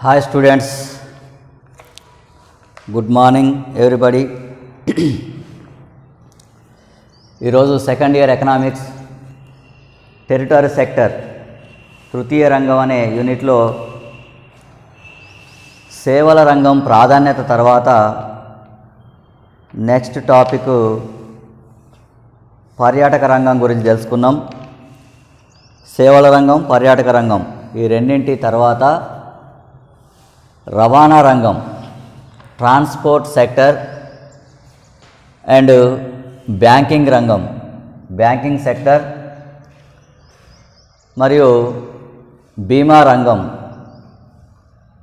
Hi students good morning everybody ఈరోజు second year economics territory sector తృతీయ రంగం అనే యూనిట్లో సేవల రంగం ప్రాధాన్యత తర్వాత నెక్స్ట్ టాపిక్ పర్యాటక రంగం గురించి తెలుసుకున్నాం సేవల రంగం పర్యాటక రంగం ఈ రెండింటి తర్వాత రవాణా రంగం ట్రాన్స్పోర్ట్ సెక్టర్ అండ్ బ్యాంకింగ్ రంగం. బ్యాంకింగ్ సెక్టర్ మరియు బీమా రంగం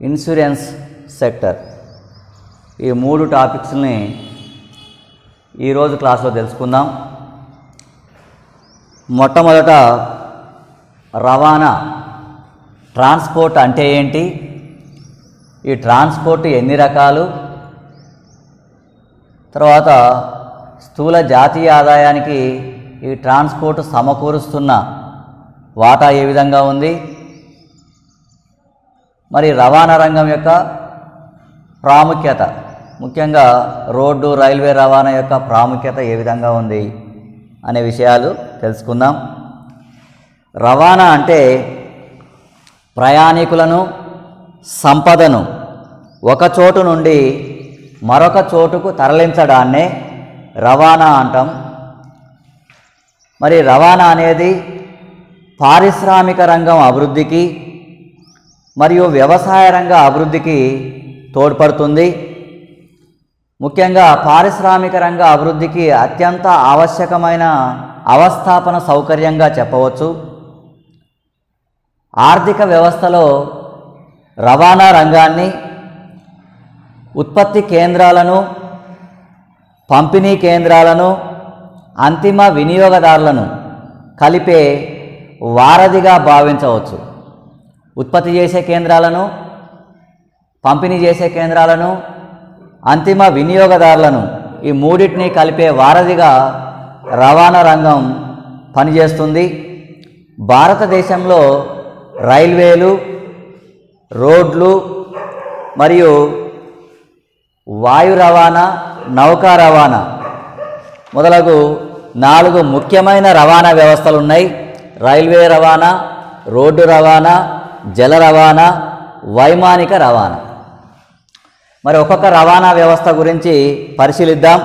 ఇన్సూరెన్స్ సెక్టర్. ఈ మూడు టాపిక్స్ని ఈరోజు క్లాస్లో తెలుసుకుందాం. మొట్టమొదట రవాణా ట్రాన్స్పోర్ట్ అంటే ఏంటి? ఈ ట్రాన్స్పోర్ట్ ఎన్ని రకాలు? తర్వాత స్థూల జాతీయ ఆదాయానికి ఈ ట్రాన్స్పోర్ట్ సమకూరుస్తున్న వాటా ఏ విధంగా ఉంది? మరి రవాణా రంగం యొక్క ప్రాముఖ్యత ముఖ్యంగా రోడ్డు రైల్వే రవాణా యొక్క ప్రాముఖ్యత ఏ విధంగా ఉంది అనే విషయాలు తెలుసుకుందాం. రవాణా అంటే ప్రయాణికులను సంపదను ఒక చోటు నుండి మరొక చోటుకు తరలించడాన్నే రవాణా అంటాం. మరి రవాణా అనేది పారిశ్రామిక రంగం అభివృద్ధికి మరియు వ్యవసాయ రంగ అభివృద్ధికి తోడ్పడుతుంది. ముఖ్యంగా పారిశ్రామిక రంగ అభివృద్ధికి అత్యంత ఆవశ్యకమైన అవస్థాపన సౌకర్యంగా చెప్పవచ్చు. ఆర్థిక వ్యవస్థలో రవాణా రంగాన్ని ఉత్పత్తి కేంద్రాలను పంపిణీ కేంద్రాలను అంతిమ వినియోగదారులను కలిపే వారధిగా భావించవచ్చు. ఉత్పత్తి చేసే కేంద్రాలను పంపిణీ చేసే కేంద్రాలను అంతిమ వినియోగదారులను ఈ మూడింటిని కలిపే వారధిగా రవాణా రంగం పనిచేస్తుంది. భారతదేశంలో రైల్వేలు రోడ్లు మరియు వాయు రవాణా నౌకా రవాణా మొదలగు నాలుగు ముఖ్యమైన రవాణా వ్యవస్థలు ఉన్నాయి రైల్వే రవాణా రోడ్డు రవాణా జల రవాణా వైమానిక రవాణా. మరి ఒక్కొక్క రవాణా వ్యవస్థ గురించి పరిశీలిద్దాం.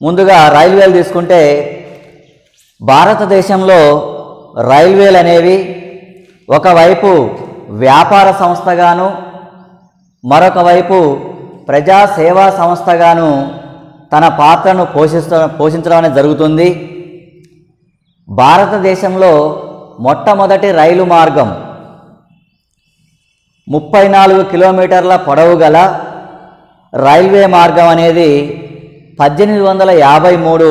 ముందుగా రైల్వేలు తీసుకుంటే భారతదేశంలో రైల్వేలు అనేవి ఒకవైపు వ్యాపార సంస్థగాను మరొక వైపు ప్రజా సేవా సంస్థగాను తన పాత్రను పోషిస్త పోషించడం అనేది జరుగుతుంది. భారతదేశంలో మొట్టమొదటి రైలు మార్గం ముప్పై నాలుగు కిలోమీటర్ల పొడవు గల రైల్వే మార్గం అనేది పద్దెనిమిది వందల యాభై మూడు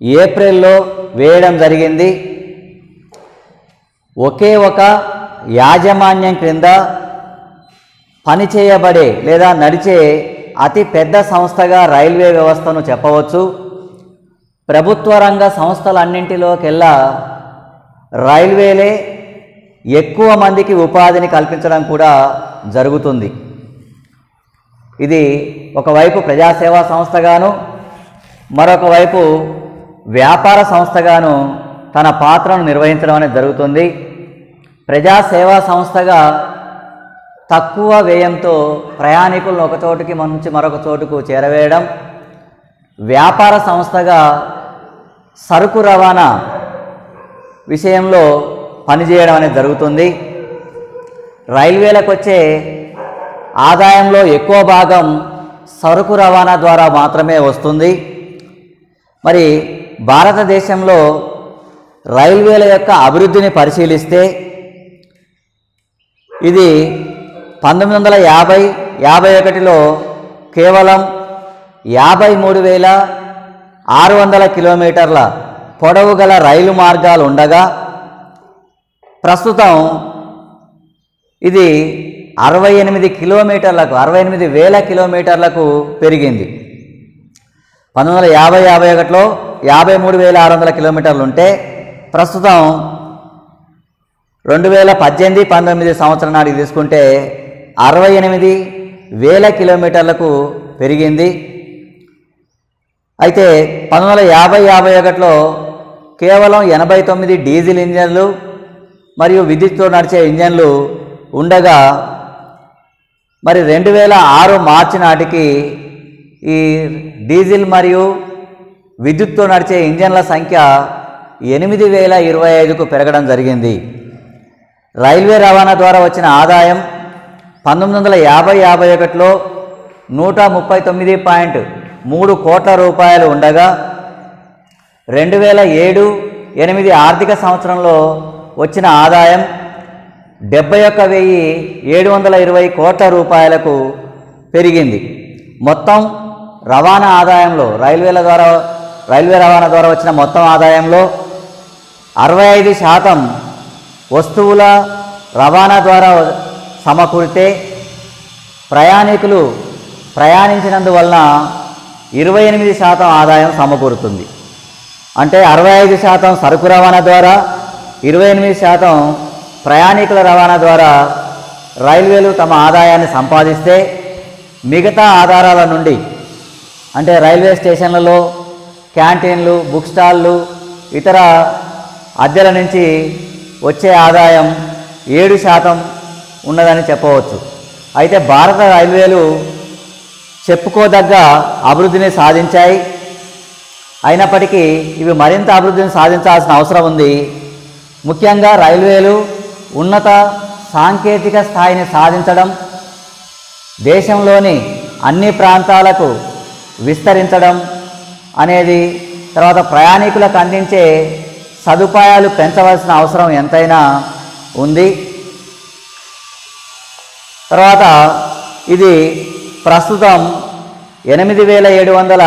ఏప్రిల్లో వేయడం జరిగింది. ఒకే ఒక యాజమాన్యం క్రింద పనిచేయబడే లేదా నడిచే అతి పెద్ద సంస్థగా రైల్వే వ్యవస్థను చెప్పవచ్చు. ప్రభుత్వ రంగ సంస్థలన్నింటిలోకెల్లా రైల్వేలే ఎక్కువ మందికి ఉపాధిని కల్పించడం కూడా జరుగుతుంది. ఇది ఒకవైపు ప్రజాసేవా సంస్థగాను మరొక వైపు వ్యాపార సంస్థగాను తన పాత్రను నిర్వహించడం అనేది జరుగుతుంది. ప్రజాసేవా సంస్థగా తక్కువ వ్యయంతో ప్రయాణికులను ఒక చోటుకి మంచి మరొక చోటుకు చేరవేయడం వ్యాపార సంస్థగా సరుకు రవాణా విషయంలో పనిచేయడం అనేది జరుగుతుంది. రైల్వేలకు వచ్చే ఆదాయంలో ఎక్కువ భాగం సరుకు రవాణా ద్వారా మాత్రమే వస్తుంది. మరి భారతదేశంలో రైల్వేల యొక్క అభివృద్ధిని పరిశీలిస్తే ఇది పంతొమ్మిది వందల యాభై యాభై ఒకటిలో కేవలం యాభై మూడు వేల ఆరు వందల కిలోమీటర్ల పొడవు గల రైలు మార్గాలు ఉండగా ప్రస్తుతం ఇది అరవై ఎనిమిది కిలోమీటర్లకు అరవై ఎనిమిది వేల కిలోమీటర్లకు పెరిగింది. పంతొమ్మిది వందల యాభై యాభై ఒకటిలో యాభై మూడు వేల ఆరు వందల కిలోమీటర్లు ఉంటే ప్రస్తుతం రెండు వేల పద్దెనిమిది పంతొమ్మిది సంవత్సరం నాటికి తీసుకుంటే అరవై ఎనిమిది వేల కిలోమీటర్లకు పెరిగింది. అయితే పంతొమ్మిది వందల యాభై యాభై ఒకటిలో కేవలం ఎనభై తొమ్మిది డీజిల్ ఇంజన్లు మరియు విద్యుత్తో నడిచే ఇంజన్లు ఉండగా మరి రెండు వేల ఆరు మార్చి నాటికి ఈ డీజిల్ మరియు విద్యుత్తో నడిచే ఇంజన్ల సంఖ్య ఎనిమిది వేల ఇరవై ఐదుకు పెరగడం జరిగింది. రైల్వే రవాణా ద్వారా వచ్చిన ఆదాయం పంతొమ్మిది వందల యాభై యాభై ఒకటిలో నూట ముప్పై తొమ్మిది పాయింట్ మూడు కోట్ల రూపాయలు ఉండగా రెండు వేల ఏడు ఎనిమిది ఆర్థిక సంవత్సరంలో వచ్చిన ఆదాయం డెబ్బై ఒక్క వెయ్యి ఏడు వందల ఇరవై కోట్ల రూపాయలకు పెరిగింది. మొత్తం రవాణా ఆదాయంలో రైల్వేల ద్వారా రైల్వే రవాణా ద్వారా వచ్చిన మొత్తం ఆదాయంలో అరవై ఐదు శాతం వస్తువుల రవాణా ద్వారా సమకూరితే ప్రయాణికులు ప్రయాణించినందువలన ఇరవై ఎనిమిది శాతం ఆదాయం సమకూరుతుంది. అంటే అరవై ఐదు శాతం సరుకు రవాణా ద్వారా ఇరవై ఎనిమిది శాతం ప్రయాణికుల రవాణా ద్వారా రైల్వేలు తమ ఆదాయాన్ని సంపాదిస్తే మిగతా ఆధారాల నుండి అంటే రైల్వే స్టేషన్లలో క్యాంటీన్లు బుక్ స్టాళ్ళు ఇతర అద్దెల నుంచి వచ్చే ఆదాయం ఏడు శాతం ఉన్నదని చెప్పవచ్చు. అయితే భారత రైల్వేలు చెప్పుకోదగ్గ అభివృద్ధిని సాధించాయి. అయినప్పటికీ ఇవి మరింత అభివృద్ధిని సాధించాల్సిన అవసరం ఉంది. ముఖ్యంగా రైల్వేలు ఉన్నత సాంకేతిక స్థాయిని సాధించడం దేశంలోని అన్ని ప్రాంతాలకు విస్తరించడం అనేది తర్వాత ప్రయాణికులకు అందించే సదుపాయాలు పెంచవలసిన అవసరం ఎంతైనా ఉంది. తర్వాత ఇది ప్రస్తుతం ఎనిమిది వేల ఏడు వందల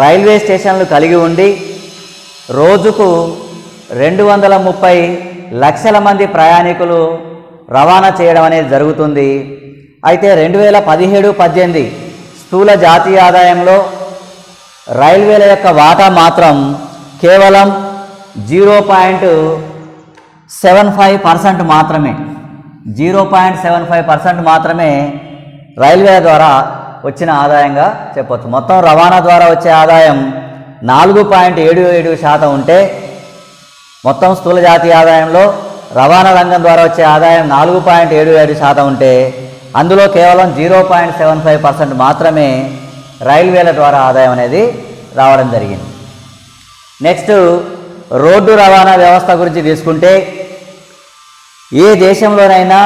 రైల్వే స్టేషన్లు కలిగి ఉండి రోజుకు రెండు వందల ముప్పై లక్షల మంది ప్రయాణికులు రవాణా చేయడం అనేది జరుగుతుంది. అయితే రెండు వేల పదిహేడు పద్దెనిమిది స్థూల జాతీయ ఆదాయంలో రైల్వేల యొక్క వాటా మాత్రం కేవలం zero point seven five percent మాత్రమే. Zero point seven five percent మాత్రమే రైల్వే ద్వారా వచ్చిన ఆదాయంగా చెప్పొచ్చు. మొత్తం రవాణా ద్వారా వచ్చే ఆదాయం నాలుగు పాయింట్ ఏడు ఏడు శాతం ఉంటే మొత్తం స్థూల జాతీయ ఆదాయంలో రవాణా రంగం ద్వారా వచ్చే ఆదాయం నాలుగు పాయింట్ ఏడు ఏడు శాతం ఉంటే అందులో కేవలం zero point seven five percent మాత్రమే రైల్వేల ద్వారా ఆదాయం అనేది రావడం జరిగింది. నెక్స్ట్ రోడ్డు రవాణా వ్యవస్థ గురించి తీసుకుంటే ఏ దేశంలోనైనా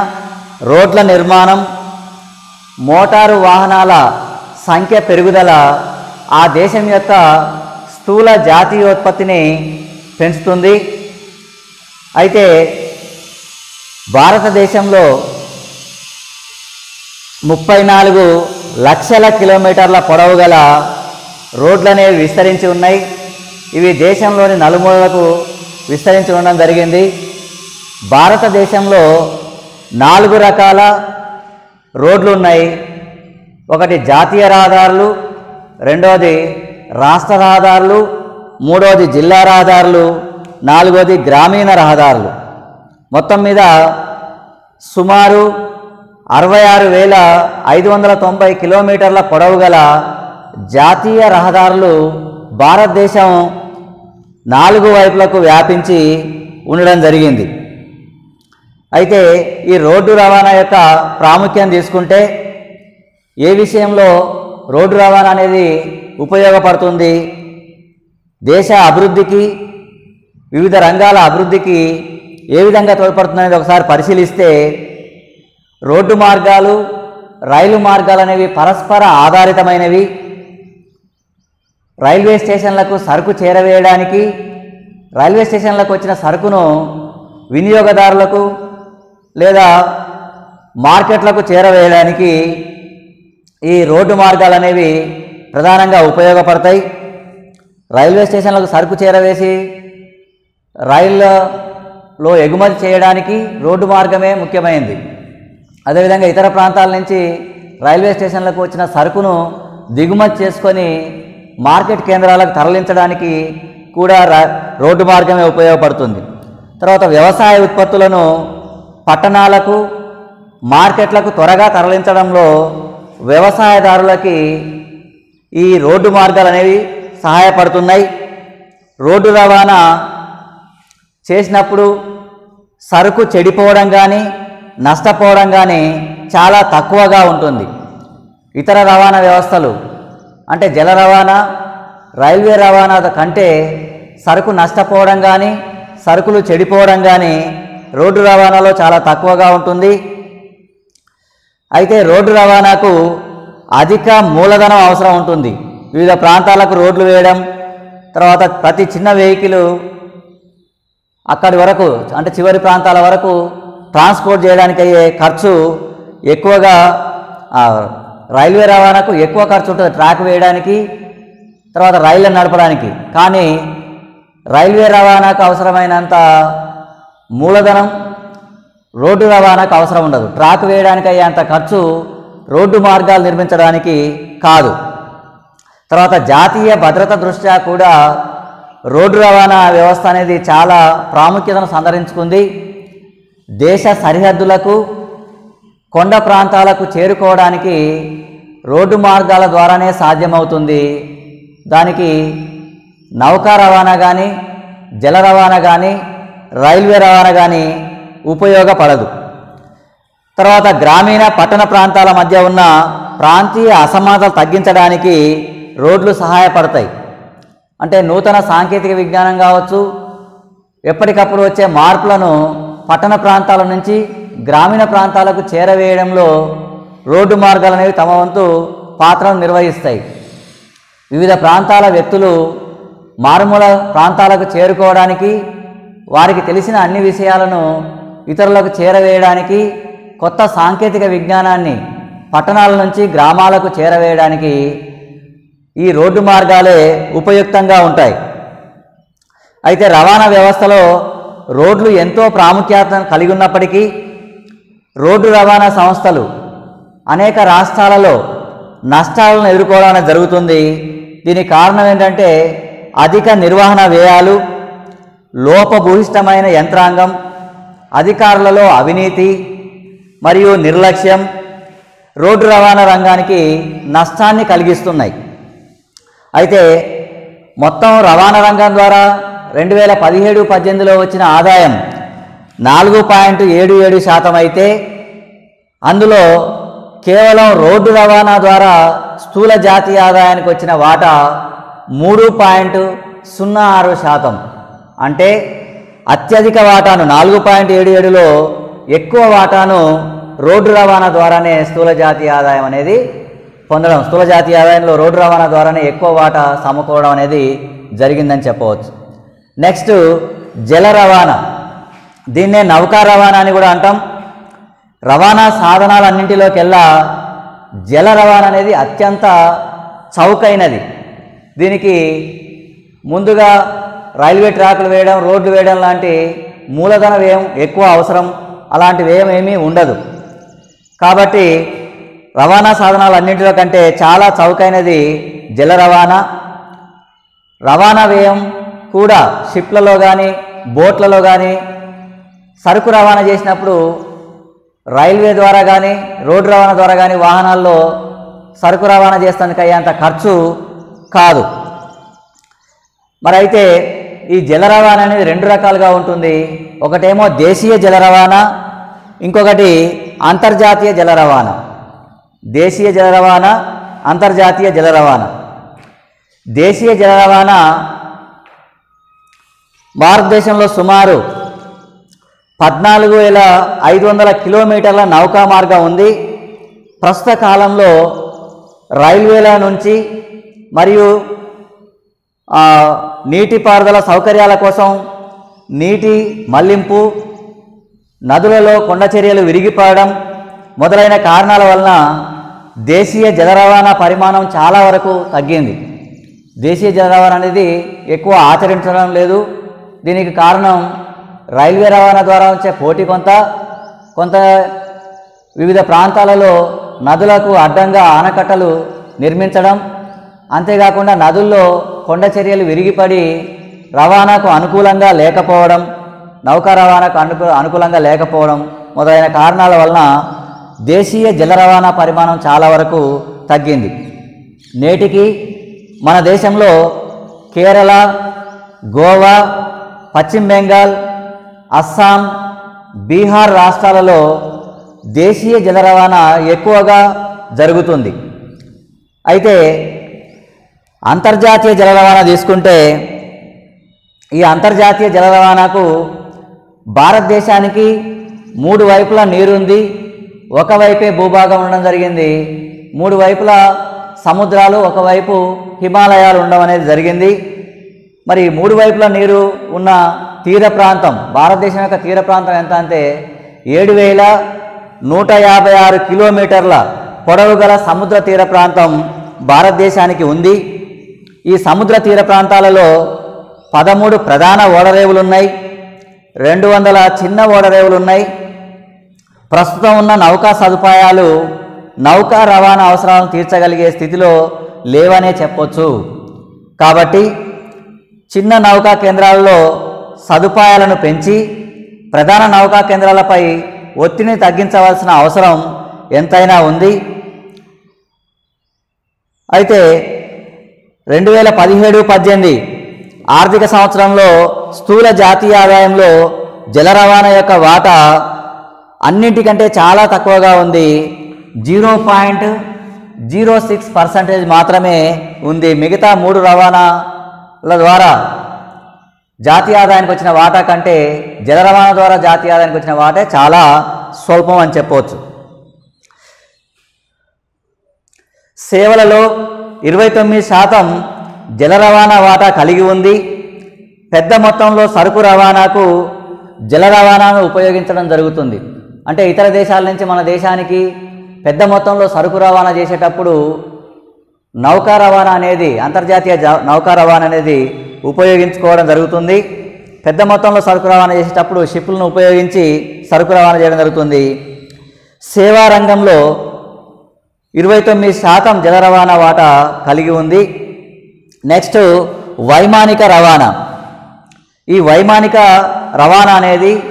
రోడ్ల నిర్మాణం మోటారు వాహనాల సంఖ్య పెరుగుదల ఆ దేశం యొక్క స్థూల జాతీయోత్పత్తిని పెంచుతుంది. అయితే భారతదేశంలో ముప్పై నాలుగు లక్షల కిలోమీటర్ల పొడవు గల రోడ్లనేవి విస్తరించి ఉన్నాయి. ఇవి దేశంలోని నలుమూలలకు విస్తరించి ఉండడం జరిగింది. భారతదేశంలో నాలుగు రకాల రోడ్లు ఉన్నాయి ఒకటి జాతీయ రహదారులు రెండవది రాష్ట్ర రహదారులు మూడవది జిల్లా రహదారులు నాలుగవది గ్రామీణ రహదారులు. మొత్తం మీద సుమారు అరవై ఆరు వేల ఐదు వందల తొంభై కిలోమీటర్ల పొడవు గల జాతీయ రహదారులు భారతదేశం నాలుగు వైపులకు వ్యాపించి ఉండడం జరిగింది. అయితే ఈ రోడ్డు రవాణా యొక్క ప్రాముఖ్యం తీసుకుంటే ఏ విషయంలో రోడ్డు రవాణా అనేది ఉపయోగపడుతుంది? దేశ అభివృద్ధికి వివిధ రంగాల అభివృద్ధికి ఏ విధంగా తోడ్పడుతుంది అనేది ఒకసారి పరిశీలిస్తే రోడ్డు మార్గాలు రైలు మార్గాలు అనేవి పరస్పర ఆధారితమైనవి. రైల్వే స్టేషన్లకు సరుకు చేరవేయడానికి రైల్వే స్టేషన్లకు వచ్చిన సరుకును వినియోగదారులకు లేదా మార్కెట్లకు చేరవేయడానికి ఈ రోడ్డు మార్గాలు అనేవి ప్రధానంగా ఉపయోగపడతాయి. రైల్వే స్టేషన్లకు సరుకు చేరవేసి రైళ్ళలో ఎగుమతి చేయడానికి రోడ్డు మార్గమే ముఖ్యమైనది. అదేవిధంగా ఇతర ప్రాంతాల నుంచి రైల్వే స్టేషన్లకు వచ్చిన సరుకును దిగుమతి చేసుకొని మార్కెట్ కేంద్రాలకు తరలించడానికి కూడా ర- రోడ్డు మార్గమే ఉపయోగపడుతుంది. తర్వాత వ్యవసాయ ఉత్పత్తులను పట్టణాలకు మార్కెట్లకు త్వరగా తరలించడంలో వ్యవసాయదారులకి ఈ రోడ్డు మార్గాలు అనేవి సహాయపడుతున్నాయి. రోడ్డు రవాణా చేసినప్పుడు సరుకు చెడిపోవడం కానీ నష్టపోవడం కానీ చాలా తక్కువగా ఉంటుంది. ఇతర రవాణా వ్యవస్థలు అంటే జల రవాణా రైల్వే రవాణా కంటే సరుకు నష్టపోవడం కానీ సరుకులు చెడిపోవడం కానీ రోడ్డు రవాణాలో చాలా తక్కువగా ఉంటుంది. అయితే రోడ్డు రవాణాకు అధిక మూలధనం అవసరం ఉంటుంది. వివిధ ప్రాంతాలకు రోడ్లు వేయడం తర్వాత ప్రతి చిన్న వెహికల్ అక్కడి వరకు అంటే చివరి ప్రాంతాల వరకు ట్రాన్స్పోర్ట్ చేయడానికి అయ్యే ఖర్చు ఎక్కువగా రైల్వే రవాణాకు ఎక్కువ ఖర్చు ఉంటుంది ట్రాక్ వేయడానికి తర్వాత రైళ్ళను నడపడానికి. కానీ రైల్వే రవాణాకు అవసరమైనంత మూలధనం రోడ్డు రవాణాకు అవసరం ఉండదు. ట్రాక్ వేయడానికి అయ్యేంత ఖర్చు రోడ్డు మార్గాలు నిర్మించడానికి కాదు. తర్వాత జాతీయ భద్రత దృష్ట్యా కూడా రోడ్డు రవాణా వ్యవస్థ అనేది చాలా ప్రాముఖ్యతను సంతరించుకుంది. దేశ సరిహద్దులకు కొండ ప్రాంతాలకు చేరుకోవడానికి రోడ్డు మార్గాల ద్వారానే సాధ్యమవుతుంది. దానికి నౌకా రవాణా కానీ జల రవాణా కానీ రైల్వే రవాణా కానీ ఉపయోగపడదు. తర్వాత గ్రామీణ పట్టణ ప్రాంతాల మధ్య ఉన్న ప్రాంతీయ అసమానతలు తగ్గించడానికి రోడ్లు సహాయపడతాయి. అంటే నూతన సాంకేతిక విజ్ఞానం కావచ్చు ఎప్పటికప్పుడు వచ్చే మార్పులను పట్టణ ప్రాంతాల నుంచి గ్రామీణ ప్రాంతాలకు చేరవేయడంలో రోడ్డు మార్గాలు అనేవి తమ వంతు పాత్రను నిర్వహిస్తాయి. వివిధ ప్రాంతాల వ్యక్తులు మారుమూల ప్రాంతాలకు చేరుకోవడానికి వారికి తెలిసిన అన్ని విషయాలను ఇతరులకు చేరవేయడానికి కొత్త సాంకేతిక విజ్ఞానాన్ని పట్టణాల నుంచి గ్రామాలకు చేరవేయడానికి ఈ రోడ్డు మార్గాలే ఉపయుక్తంగా ఉంటాయి. అయితే రవాణా వ్యవస్థలో రోడ్లు ఎంతో ప్రాముఖ్యతను కలిగి ఉన్నప్పటికీ రోడ్డు రవాణా సంస్థలు అనేక రాష్ట్రాలలో నష్టాలను ఎదుర్కోవడం జరుగుతుంది. దీనికి కారణం ఏంటంటే అధిక నిర్వహణ వ్యయాలు లోపభూయిష్టమైన యంత్రాంగం అధికారులలో అవినీతి మరియు నిర్లక్ష్యం రోడ్డు రవాణా రంగానికి నష్టాన్ని కలిగిస్తున్నాయి. అయితే మొత్తం రవాణా రంగం ద్వారా రెండు వేల పదిహేడు పద్దెనిమిదిలో వచ్చిన ఆదాయం నాలుగు పాయింట్ ఏడు ఏడు శాతం అయితే అందులో కేవలం రోడ్డు రవాణా ద్వారా స్థూల జాతీయ ఆదాయానికి వచ్చిన వాటా మూడు పాయింట్ సున్నా ఆరు శాతం. అంటే అత్యధిక వాటాను నాలుగు పాయింట్ ఏడు ఏడులో ఎక్కువ వాటాను రోడ్డు రవాణా ద్వారానే స్థూల జాతీయ ఆదాయం అనేది పొందడం స్థూల జాతీయ ఆదాయంలో రోడ్డు రవాణా ద్వారానే ఎక్కువ వాటా సమకూడడం అనేది జరిగిందని చెప్పవచ్చు. నెక్స్ట్ జల రవాణా. దీన్నే నౌకా రవాణా అని కూడా అంటాం. రవాణా సాధనాలన్నింటిలోకెల్లా జల రవాణా అనేది అత్యంత చౌకైనది. దీనికి ముందుగా రైల్వే ట్రాకులు వేయడం రోడ్లు వేయడం లాంటి మూలధన వ్యయం ఎక్కువ అవసరం. అలాంటి వ్యయం ఏమీ ఉండదు. కాబట్టి రవాణా సాధనాలు అన్నింటిలో కంటే చాలా చౌకైనది జల రవాణా. రవాణా వ్యయం కూడా షిప్లలో కానీ బోట్లలో కానీ సరుకు రవాణా చేసినప్పుడు రైల్వే ద్వారా కానీ రోడ్డు రవాణా ద్వారా కానీ వాహనాల్లో సరుకు రవాణా చేస్తానికి అయ్యేంత ఖర్చు కాదు. మరి అయితే ఈ జల రవాణా అనేది రెండు రకాలుగా ఉంటుంది. ఒకటేమో దేశీయ జల రవాణా ఇంకొకటి అంతర్జాతీయ జల రవాణా. దేశీయ జల రవాణా అంతర్జాతీయ జల రవాణా. దేశీయ జల రవాణా భారతదేశంలో సుమారు పద్నాలుగు వేల ఐదు వందల కిలోమీటర్ల నౌకా మార్గం ఉంది. ప్రస్తుత కాలంలో రైల్వేల నుంచి మరియు నీటిపారుదల సౌకర్యాల కోసం నీటి మళ్ళింపు నదులలో కొండ చర్యలు విరిగిపోవడం మొదలైన కారణాల వలన దేశీయ జల రవాణా పరిమాణం చాలా వరకు తగ్గింది. దేశీయ జల రవాణా అనేది ఎక్కువ ఆచరించడం లేదు. దీనికి కారణం రైల్వే రవాణా ద్వారా వచ్చే పోటీ కొంత కొంత వివిధ ప్రాంతాలలో నదులకు అడ్డంగా ఆనకట్టలు నిర్మించడం అంతేకాకుండా నదుల్లో కొండ చర్యలు విరిగిపడి రవాణాకు అనుకూలంగా లేకపోవడం నౌకా రవాణాకు అనుకూ అనుకూలంగా లేకపోవడం మొదలైన కారణాల వలన దేశీయ జల రవాణా పరిమాణం చాలా వరకు తగ్గింది. నేటికి మన దేశంలో కేరళ గోవా పశ్చిమ బెంగాల్ అస్సాం బీహార్ రాష్ట్రాలలో దేశీయ జల రవాణా ఎక్కువగా జరుగుతుంది. అయితే అంతర్జాతీయ జల రవాణా తీసుకుంటే ఈ అంతర్జాతీయ జల రవాణాకు భారతదేశానికి మూడు వైపులా నీరుంది ఒకవైపే భూభాగం ఉండడం జరిగింది. మూడు వైపులా సముద్రాలు ఒకవైపు హిమాలయాలు ఉండడం అనేది జరిగింది. మరి మూడు వైపులా నీరు ఉన్న తీర ప్రాంతం భారతదేశం యొక్క తీర ప్రాంతం ఎంత అంటే ఏడు వేల నూట యాభై ఆరు కిలోమీటర్ల పొడవు గల సముద్ర తీర ప్రాంతం భారతదేశానికి ఉంది. ఈ సముద్ర తీర ప్రాంతాలలో పదమూడు ప్రధాన ఓడరేవులు ఉన్నాయి రెండు వందల చిన్న ఓడరేవులు ఉన్నాయి ప్రస్తుతం ఉన్న నౌకా సదుపాయాలు నౌకా రవాణా అవసరాలను తీర్చగలిగే స్థితిలో లేవనే చెప్పొచ్చు. కాబట్టి చిన్న నౌకా కేంద్రాలలో సదుపాయాలను పెంచి ప్రధాన నౌకా కేంద్రాలపై ఒత్తిడిని తగ్గించవలసిన అవసరం ఎంతైనా ఉంది. అయితే రెండు వేల పదిహేడు పద్దెనిమిది ఆర్థిక సంవత్సరంలో స్థూల జాతీయ ఆదాయంలో జల రవాణా యొక్క వాటా అన్నింటికంటే చాలా తక్కువగా ఉంది. Zero point zero six percentage మాత్రమే ఉంది. మిగతా మూడు రవాణాల ద్వారా జాతీయ ఆదాయానికి వచ్చిన వాటా కంటే జల రవాణా ద్వారా జాతీయ ఆదాయానికి వచ్చిన వాటే చాలా స్వల్పం అని చెప్పవచ్చు. సేవలలో ఇరవై తొమ్మిది శాతం జల రవాణా వాటా కలిగి ఉంది. పెద్ద మొత్తంలో సరుకు రవాణాకు జల రవాణాను ఉపయోగించడం జరుగుతుంది. అంటే ఇతర దేశాల నుంచి మన దేశానికి పెద్ద మొత్తంలో సరుకు రవాణా చేసేటప్పుడు నౌకా రవాణా అనేది అంతర్జాతీయ నౌకా రవాణా అనేది ఉపయోగించుకోవడం జరుగుతుంది. పెద్ద మొత్తంలో సరుకు రవాణా చేసేటప్పుడు షిప్లను ఉపయోగించి సరుకు రవాణా చేయడం జరుగుతుంది. సేవా రంగంలో ఇరవై తొమ్మిది శాతం జల రవాణా వాటా కలిగి ఉంది. నెక్స్ట్ వైమానిక రవాణా. ఈ వైమానిక రవాణా అనేది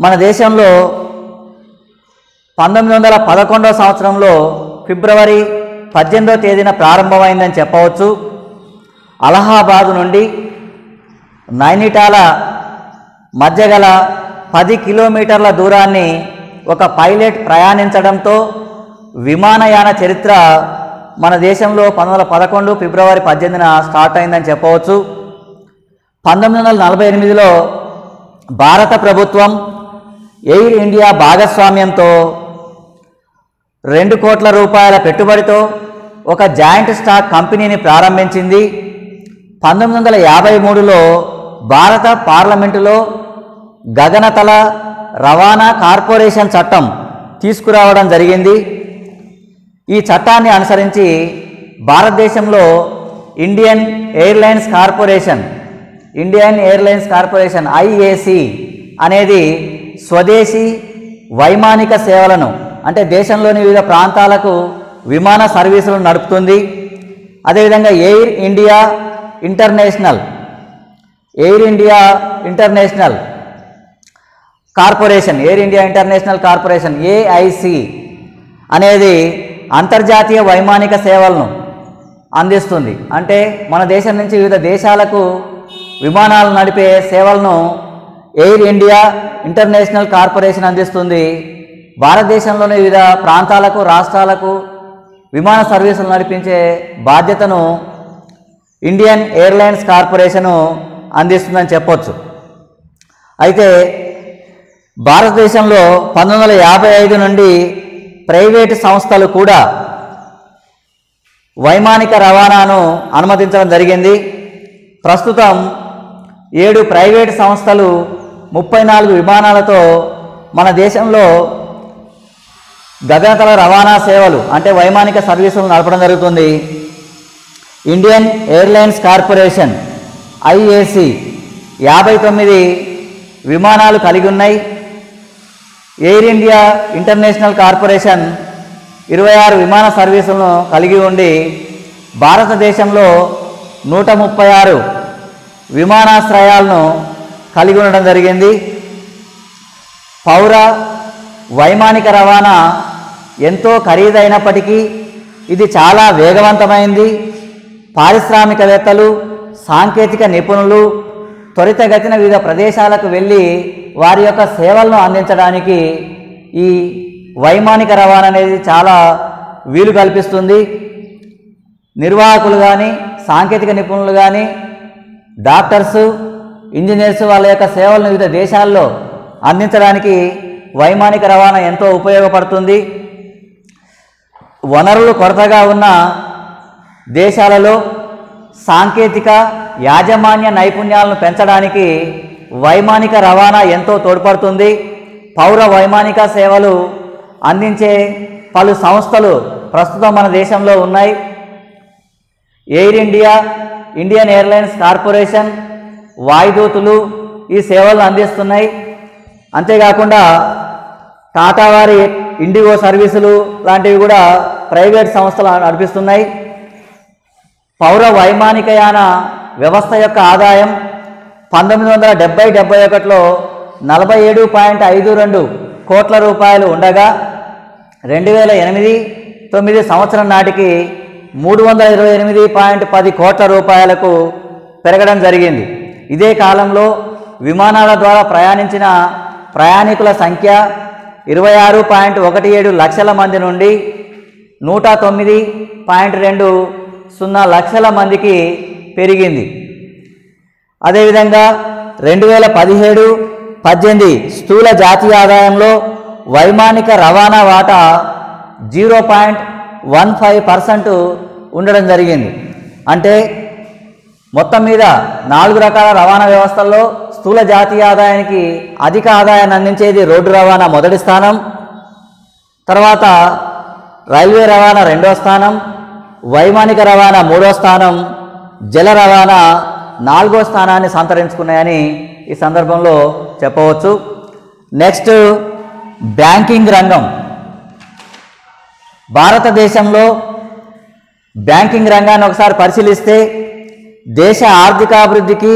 మన దేశంలో పంతొమ్మిది వందల పదకొండవ సంవత్సరంలో ఫిబ్రవరి పద్దెనిమిదవ తేదీన ప్రారంభమైందని చెప్పవచ్చు. అలహాబాద్ నుండి నైనిటాల మధ్య గల పది కిలోమీటర్ల దూరాన్ని ఒక పైలట్ ప్రయాణించడంతో విమానయాన చరిత్ర మన దేశంలో పంతొమ్మిది వందల పదకొండు ఫిబ్రవరి పద్దెనిమిదిన స్టార్ట్ అయిందని చెప్పవచ్చు. పంతొమ్మిది వందల నలభై ఎనిమిదిలో భారత ప్రభుత్వం ఎయిర్ ఇండియా భాగస్వామ్యంతో రెండు కోట్ల రూపాయల పెట్టుబడితో ఒక జాయింట్ స్టాక్ కంపెనీని ప్రారంభించింది. పంతొమ్మిది వందల యాభై మూడులో భారత పార్లమెంటులో గగనతల రవాణా కార్పొరేషన్ చట్టం తీసుకురావడం జరిగింది. ఈ చట్టాన్ని అనుసరించి భారతదేశంలో Indian Airlines Corporation Indian Airlines Corporation IAC అనేది స్వదేశీ వైమానిక సేవలను అంటే దేశంలోని వివిధ ప్రాంతాలకు విమాన సర్వీసులను నడుపుతుంది. అదేవిధంగా Air India International. Air India International Corporation. Air India International Corporation AIC అనేది అంతర్జాతీయ వైమానిక సేవలను అందిస్తుంది. అంటే మన దేశం నుంచి వివిధ దేశాలకు విమానాలు నడిపే సేవలను ఎయిర్ ఇండియా ఇంటర్నేషనల్ కార్పొరేషన్ అందిస్తుంది. భారతదేశంలోని వివిధ ప్రాంతాలకు రాష్ట్రాలకు విమాన సర్వీసులు నడిపించే బాధ్యతను ఇండియన్ ఎయిర్లైన్స్ కార్పొరేషను అందిస్తుందని చెప్పొచ్చు. అయితే భారతదేశంలో పంతొమ్మిది వందల యాభై ఐదు నుండి ప్రైవేటు సంస్థలు కూడా వైమానిక రవాణాను అనుమతించడం జరిగింది. ప్రస్తుతం ఏడు ప్రైవేటు సంస్థలు ముప్పై నాలుగు విమానాలతో మన దేశంలో గగనతల రవాణా సేవలు అంటే వైమానిక సర్వీసులు నడపడం జరుగుతుంది. ఇండియన్ ఎయిర్లైన్స్ కార్పొరేషన్ ఐఏసి యాభై తొమ్మిది విమానాలు కలిగి ఉన్నాయి. ఎయిర్ ఇండియా ఇంటర్నేషనల్ కార్పొరేషన్ ఇరవై ఆరు విమాన సర్వీసులను కలిగి ఉండి భారతదేశంలో నూట ముప్పై ఆరు విమానాశ్రయాలను కలిగి ఉండడం జరిగింది. పౌర వైమానిక రవాణా ఎంతో ఖరీదైనప్పటికీ ఇది చాలా వేగవంతమైంది. పారిశ్రామికవేత్తలు సాంకేతిక నిపుణులు త్వరితగతిన వివిధ ప్రదేశాలకు వెళ్ళి వారి యొక్క సేవలను అందించడానికి ఈ వైమానిక రవాణా అనేది చాలా వీలు కల్పిస్తుంది. నిర్వాహకులు కానీ సాంకేతిక నిపుణులు కానీ డాక్టర్స్ ఇంజనీర్స్ వాళ్ళ యొక్క సేవలను వివిధ దేశాల్లో అందించడానికి వైమానిక రవాణా ఎంతో ఉపయోగపడుతుంది. వనరులు కొరతగా ఉన్న దేశాలలో సాంకేతిక యాజమాన్య నైపుణ్యాలను పెంచడానికి వైమానిక రవాణా ఎంతో తోడ్పడుతుంది. పౌర వైమానిక సేవలు అందించే పలు సంస్థలు ప్రస్తుతం మన దేశంలో ఉన్నాయి. Air India Indian Airlines Corporation వాయుదూతులు ఈ సేవలను అందిస్తున్నాయి. అంతేకాకుండా టాటా వారి ఇండిగో సర్వీసులు లాంటివి కూడా ప్రైవేట్ సంస్థలు నడిపిస్తున్నాయి. పౌర వైమానికయాన వ్యవస్థ యొక్క ఆదాయం పంతొమ్మిది వందల డెబ్బై డెబ్బై ఒకటిలో నలభై ఏడు పాయింట్ ఐదు రెండు కోట్ల రూపాయలు ఉండగా రెండు వేల ఎనిమిది తొమ్మిది సంవత్సరం నాటికి మూడు వందల ఇరవై ఎనిమిది పాయింట్ పది కోట్ల రూపాయలకు పెరగడం జరిగింది. ఇదే కాలంలో విమానాల ద్వారా ప్రయాణించిన ప్రయాణికుల సంఖ్య ఇరవై ఆరు పాయింట్ ఒకటి ఏడు లక్షల మంది నుండి నూట తొమ్మిది పాయింట్ రెండు సున్నా లక్షల మందికి పెరిగింది. అదేవిధంగా రెండు వేల పదిహేడు పద్దెనిమిది స్థూల జాతీయ ఆదాయంలో వైమానిక రవాణా వాటా zero point one five percent ఉండడం జరిగింది. అంటే మొత్తం మీద నాలుగు రకాల రవాణా వ్యవస్థల్లో స్థూల జాతీయ ఆదాయానికి అధిక ఆదాయాన్ని అందించేది రోడ్డు రవాణా మొదటి స్థానం తర్వాత రైల్వే రవాణా రెండో స్థానం వైమానిక రవాణా మూడో స్థానం జల రవాణా నాలుగో స్థానాన్ని సంతరించుకున్నాయని ఈ సందర్భంలో చెప్పవచ్చు. నెక్స్ట్ బ్యాంకింగ్ రంగం. భారతదేశంలో బ్యాంకింగ్ రంగాన్ని ఒకసారి పరిశీలిస్తే దేశ ఆర్థికాభివృద్ధికి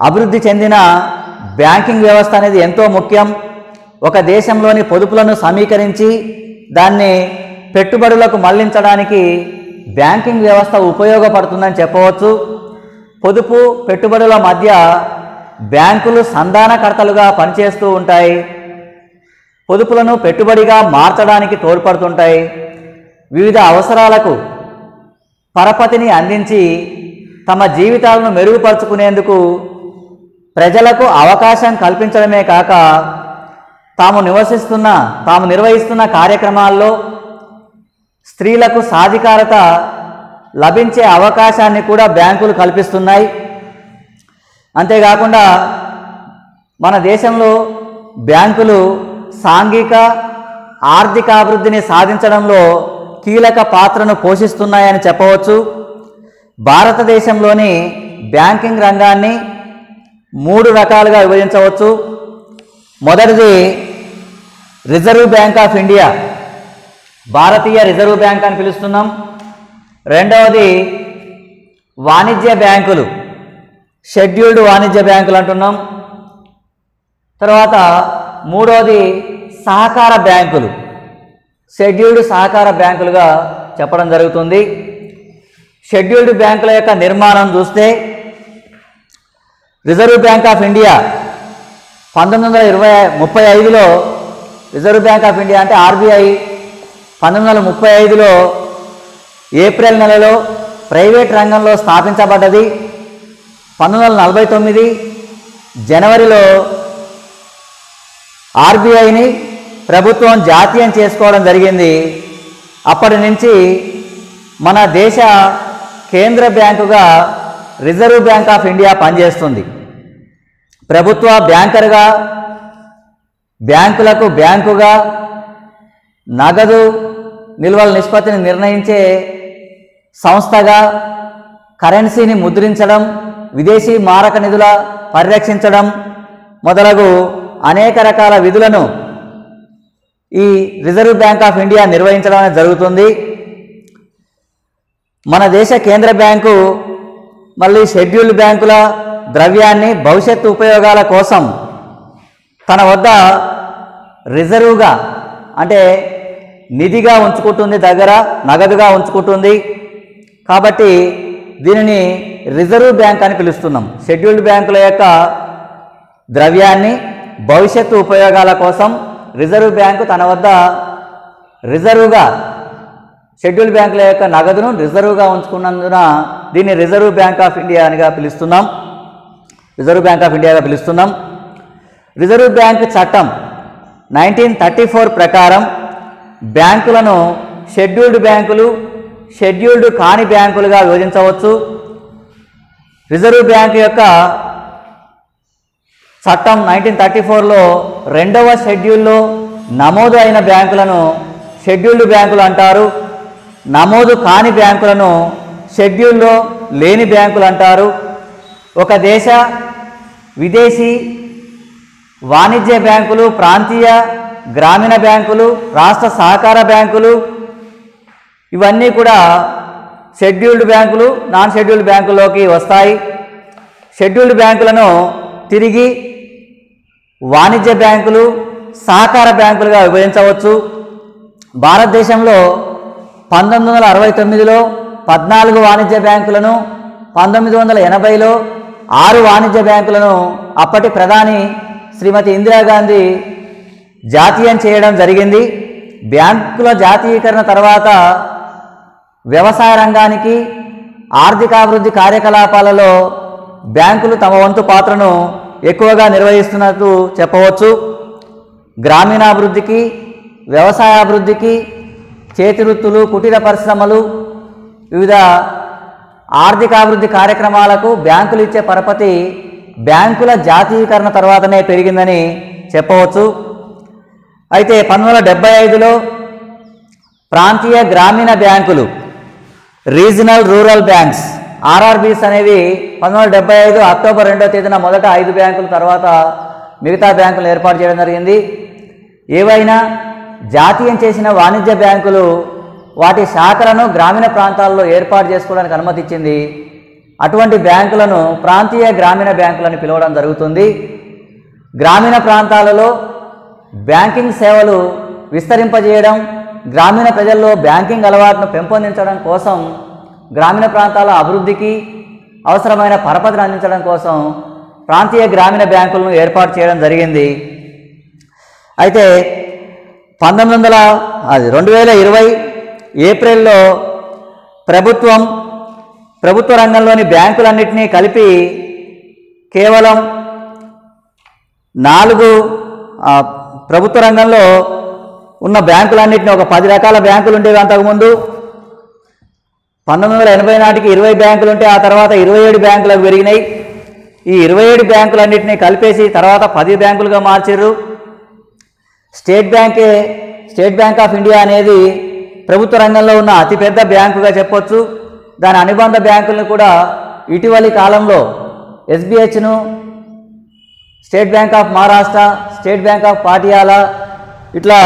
అభివృద్ధి చెందిన బ్యాంకింగ్ వ్యవస్థ అనేది ఎంతో ముఖ్యం. ఒక దేశంలోని పొదుపులను సమీకరించి దాన్ని పెట్టుబడులకు మళ్ళించడానికి బ్యాంకింగ్ వ్యవస్థ ఉపయోగపడుతుందని చెప్పవచ్చు. పొదుపు పెట్టుబడుల మధ్య బ్యాంకులు సంధానకర్తలుగా పనిచేస్తూ ఉంటాయి. పొదుపులను పెట్టుబడిగా మార్చడానికి తోడ్పడుతుంటాయి. వివిధ అవసరాలకు పరపతిని అందించి తమ జీవితాలను మెరుగుపరుచుకునేందుకు ప్రజలకు అవకాశం కల్పించడమే కాక తాము నివసిస్తున్న తాము నిర్వహిస్తున్న కార్యక్రమాల్లో స్త్రీలకు సాధికారత లభించే అవకాశాన్ని కూడా బ్యాంకులు కల్పిస్తున్నాయి. అంతేకాకుండా మన దేశంలో బ్యాంకులు సాంఘిక ఆర్థిక అభివృద్ధిని సాధించడంలో కీలక పాత్రను పోషిస్తున్నాయని చెప్పవచ్చు. భారతదేశంలోని బ్యాంకింగ్ రంగాన్ని మూడు రకాలుగా విభజించవచ్చు. మొదటిది రిజర్వ్ బ్యాంక్ ఆఫ్ ఇండియా. భారతీయ రిజర్వ్ బ్యాంక్ అని పిలుస్తున్నాం. రెండవది వాణిజ్య బ్యాంకులు షెడ్యూల్డ్ వాణిజ్య బ్యాంకులు అంటున్నాం. తర్వాత మూడవది సహకార బ్యాంకులు షెడ్యూల్డ్ సహకార బ్యాంకులుగా చెప్పడం జరుగుతుంది. షెడ్యూల్డ్ బ్యాంకుల యొక్క నిర్మాణం చూస్తే రిజర్వ్ బ్యాంక్ ఆఫ్ ఇండియా పంతొమ్మిది వందల ఇరవై ముప్పై ఐదులో రిజర్వ్ బ్యాంక్ ఆఫ్ ఇండియా అంటే ఆర్బీఐ పంతొమ్మిది వందల ముప్పై ఐదులో ఏప్రిల్ నెలలో ప్రైవేట్ రంగంలో స్థాపించబడ్డది. పంతొమ్మిది వందల నలభై తొమ్మిది జనవరిలో ఆర్బీఐని ప్రభుత్వం జాతీయం చేసుకోవడం జరిగింది. అప్పటి నుంచి మన దేశ కేంద్ర బ్యాంకుగా రిజర్వ్ బ్యాంక్ ఆఫ్ ఇండియా పనిచేస్తుంది. ప్రభుత్వ బ్యాంకర్గా బ్యాంకులకు బ్యాంకుగా నగదు నిల్వల నిష్పత్తిని నిర్ణయించే సంస్థగా కరెన్సీని ముద్రించడం విదేశీ మారక నిధుల పరిరక్షించడం మొదలగు అనేక రకాల విధులను ఈ రిజర్వ్ బ్యాంక్ ఆఫ్ ఇండియా నిర్వహించడం అనేది జరుగుతుంది. మన దేశ కేంద్ర బ్యాంకు మళ్ళీ షెడ్యూల్డ్ బ్యాంకుల ద్రవ్యాన్ని భవిష్యత్తు ఉపయోగాల కోసం తన వద్ద రిజర్వ్గా అంటే నిధిగా ఉంచుకుంటుంది దగ్గర నగదుగా ఉంచుకుంటుంది. కాబట్టి దీనిని రిజర్వ్ బ్యాంక్ అని పిలుస్తున్నాం. షెడ్యూల్డ్ బ్యాంకుల యొక్క ద్రవ్యాన్ని భవిష్యత్తు ఉపయోగాల కోసం రిజర్వ్ బ్యాంకు తన వద్ద రిజర్వ్గా షెడ్యూల్ బ్యాంకుల యొక్క నగదును రిజర్వ్గా ఉంచుకున్నందున దీన్ని రిజర్వ్ బ్యాంక్ ఆఫ్ ఇండియా అనిగా పిలుస్తున్నాం. రిజర్వ్ బ్యాంక్ ఆఫ్ ఇండియాగా పిలుస్తున్నాం. రిజర్వ్ బ్యాంక్ చట్టం నైన్టీన్ థర్టీ ఫోర్ ప్రకారం బ్యాంకులను షెడ్యూల్డ్ బ్యాంకులు షెడ్యూల్డ్ కాని బ్యాంకులుగా విభజించవచ్చు. రిజర్వ్ బ్యాంక్ యొక్క చట్టం నైన్టీన్ థర్టీ ఫోర్లో రెండవ షెడ్యూల్లో నమోదు అయిన బ్యాంకులను షెడ్యూల్డ్ బ్యాంకులు అంటారు. నమోదు కాని బ్యాంకులను షెడ్యూల్లో లేని బ్యాంకులు అంటారు. ఒక దేశ విదేశీ వాణిజ్య బ్యాంకులు ప్రాంతీయ గ్రామీణ బ్యాంకులు రాష్ట్ర సహకార బ్యాంకులు ఇవన్నీ కూడా షెడ్యూల్డ్ బ్యాంకులు నాన్ షెడ్యూల్డ్ బ్యాంకుల్లోకి వస్తాయి. షెడ్యూల్డ్ బ్యాంకులను తిరిగి వాణిజ్య బ్యాంకులు సహకార బ్యాంకులుగా విభజించవచ్చు. భారతదేశంలో పంతొమ్మిది వందల అరవై తొమ్మిదిలో పద్నాలుగు వాణిజ్య బ్యాంకులను పంతొమ్మిది వందల ఎనభైలో ఆరు వాణిజ్య బ్యాంకులను అప్పటి ప్రధాని శ్రీమతి ఇందిరాగాంధీ జాతీయం చేయడం జరిగింది. బ్యాంకుల జాతీయీకరణ తర్వాత వ్యవసాయ రంగానికి ఆర్థికాభివృద్ధి కార్యకలాపాలలో బ్యాంకులు తమ వంతు పాత్రను ఎక్కువగా నిర్వహిస్తున్నట్టు చెప్పవచ్చు. గ్రామీణాభివృద్ధికి వ్యవసాయాభివృద్ధికి చేతి వృత్తులు కుటీర పరిశ్రమలు వివిధ ఆర్థికాభివృద్ధి కార్యక్రమాలకు బ్యాంకులు ఇచ్చే పరపతి బ్యాంకుల జాతీయీకరణ తర్వాతనే పెరిగిందని చెప్పవచ్చు. అయితే పంతొమ్మిది వందల డెబ్బై ఐదులో ప్రాంతీయ గ్రామీణ బ్యాంకులు రీజనల్ రూరల్ బ్యాంక్స్ ఆర్ఆర్బీస్ అనేవి పంతొమ్మిది వందల డెబ్బై ఐదు అక్టోబర్ రెండో తేదీన మొదట ఐదు బ్యాంకుల తర్వాత మిగతా బ్యాంకులు ఏర్పాటు చేయడం జరిగింది. ఏవైనా జాతీయం చేసిన వాణిజ్య బ్యాంకులు వాటి శాఖలను గ్రామీణ ప్రాంతాల్లో ఏర్పాటు చేసుకోవడానికి అనుమతిచ్చింది అటువంటి బ్యాంకులను ప్రాంతీయ గ్రామీణ బ్యాంకులని పిలవడం జరుగుతుంది. గ్రామీణ ప్రాంతాలలో బ్యాంకింగ్ సేవలు విస్తరింపజేయడం గ్రామీణ ప్రజల్లో బ్యాంకింగ్ అలవాటును పెంపొందించడం కోసం గ్రామీణ ప్రాంతాల అభివృద్ధికి అవసరమైన పరపతిని అందించడం కోసం ప్రాంతీయ గ్రామీణ బ్యాంకులను ఏర్పాటు చేయడం జరిగింది. అయితే పంతొమ్మిది వందల అది రెండు వేల ఇరవై ఏప్రిల్లో ప్రభుత్వం ప్రభుత్వ రంగంలోని బ్యాంకులన్నింటినీ కలిపి కేవలం నాలుగు ప్రభుత్వ రంగంలో ఉన్న బ్యాంకులన్నింటినీ ఒక పది రకాల బ్యాంకులు ఉండేవి అంతకుముందు. పంతొమ్మిది వందల ఎనభై నాటికి ఇరవై బ్యాంకులు ఉంటే ఆ తర్వాత ఇరవై ఏడు బ్యాంకులకు పెరిగినాయి. ఈ ఇరవై ఏడు బ్యాంకులన్నింటినీ కలిపేసి తర్వాత పది బ్యాంకులుగా మార్చారు. స్టేట్ బ్యాంకే స్టేట్ బ్యాంక్ ఆఫ్ ఇండియా అనేది ప్రభుత్వ రంగంలో ఉన్న అతిపెద్ద బ్యాంకుగా చెప్పొచ్చు. దాని అనుబంధ బ్యాంకులను కూడా ఇటీవలి కాలంలో ఎస్బిహెచ్ను State Bank of Maharashtra State Bank of Patiala ఇట్లా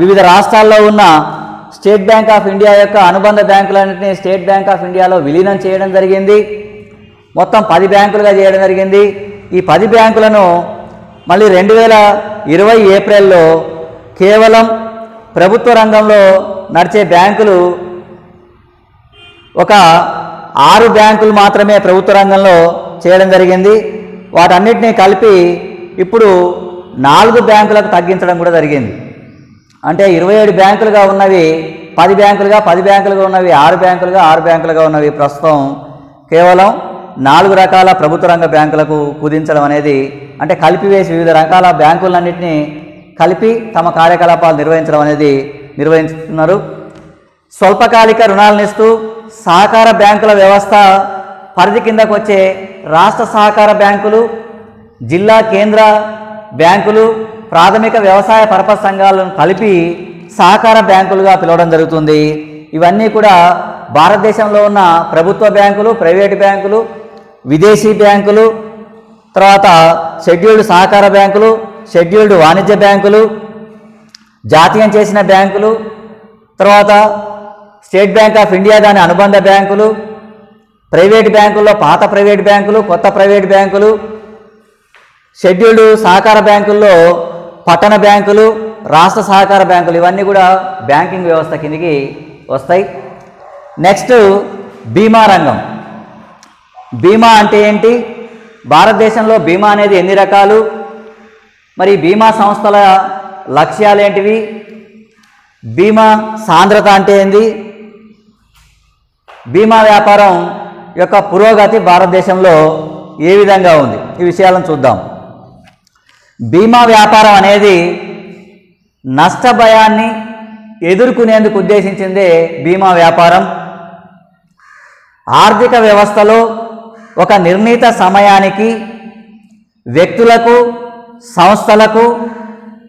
వివిధ రాష్ట్రాల్లో ఉన్న స్టేట్ బ్యాంక్ ఆఫ్ ఇండియా యొక్క అనుబంధ బ్యాంకులన్నింటినీ స్టేట్ బ్యాంక్ ఆఫ్ ఇండియాలో విలీనం చేయడం జరిగింది. మొత్తం పది బ్యాంకులుగా చేయడం జరిగింది. ఈ పది బ్యాంకులను మళ్ళీ రెండు వేల ఇరవై ఏప్రిల్లో కేవలం ప్రభుత్వ రంగంలో నడిచే బ్యాంకులు ఒక ఆరు బ్యాంకులు మాత్రమే ప్రభుత్వ రంగంలో చేయడం జరిగింది. వాటన్నిటినీ కలిపి ఇప్పుడు నాలుగు బ్యాంకులకు తగ్గించడం కూడా జరిగింది. అంటే ఇరవై ఏడు బ్యాంకులుగా ఉన్నవి పది బ్యాంకులుగా పది బ్యాంకులుగా ఉన్నవి ఆరు బ్యాంకులుగా ఆరు బ్యాంకులుగా ఉన్నవి ప్రస్తుతం కేవలం నాలుగు రకాల ప్రభుత్వ రంగ బ్యాంకులకు కుదించడం అనేది అంటే కలిపివేసి వివిధ రకాల బ్యాంకులన్నింటినీ కలిపి తమ కార్యకలాపాలు నిర్వహించడం అనేది నిర్వహిస్తున్నారు. స్వల్పకాలిక రుణాలను ఇస్తూ సహకార బ్యాంకుల వ్యవస్థ పరిధి కిందకు వచ్చే రాష్ట్ర సహకార బ్యాంకులు జిల్లా కేంద్ర బ్యాంకులు ప్రాథమిక వ్యవసాయ పరప సంఘాలను కలిపి సహకార బ్యాంకులుగా పిలవడం జరుగుతుంది. ఇవన్నీ కూడా భారతదేశంలో ఉన్న ప్రభుత్వ బ్యాంకులు ప్రైవేటు బ్యాంకులు విదేశీ బ్యాంకులు తర్వాత షెడ్యూల్డ్ సహకార బ్యాంకులు షెడ్యూల్డ్ వాణిజ్య బ్యాంకులు జాతీయం చేసిన బ్యాంకులు తర్వాత స్టేట్ బ్యాంక్ ఆఫ్ ఇండియా దాని అనుబంధ బ్యాంకులు ప్రైవేట్ బ్యాంకుల్లో పాత ప్రైవేట్ బ్యాంకులు కొత్త ప్రైవేట్ బ్యాంకులు షెడ్యూల్డ్ సహకార బ్యాంకుల్లో పట్టణ బ్యాంకులు రాష్ట్ర సహకార బ్యాంకులు ఇవన్నీ కూడా బ్యాంకింగ్ వ్యవస్థ కిందికి వస్తాయి. నెక్స్ట్ బీమా రంగం. బీమా అంటే ఏంటి? భారతదేశంలో బీమా అనేది ఎన్ని రకాలు? మరి బీమా సంస్థల లక్ష్యాలు ఏంటివి? బీమా సాంద్రత అంటే ఏంది? బీమా వ్యాపారం యొక్క పురోగతి భారతదేశంలో ఏ విధంగా ఉంది? ఈ విషయాలను చూద్దాం. బీమా వ్యాపారం అనేది నష్ట భయాన్ని ఎదుర్కొనేందుకు ఉద్దేశించిందే బీమా వ్యాపారం. ఆర్థిక వ్యవస్థలో ఒక నిర్ణీత సమయానికి వ్యక్తులకు సంస్థలకు